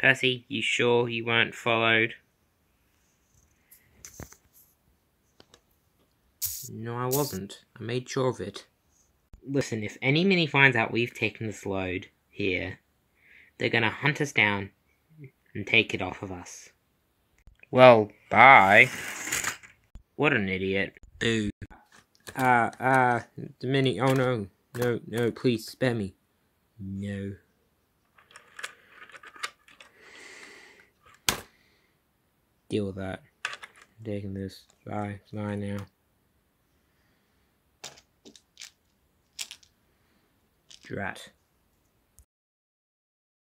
Percy, you sure you weren't followed? No, I wasn't. I made sure of it. Listen, if any mini finds out we've taken this load here, they're gonna hunt us down and take it off of us. Well, bye. What an idiot. Boo. Ah, uh, ah, uh, the mini. Oh no. No, no, please spare me. No. Deal with that. I'm taking this. Bye. Mine now. Drat.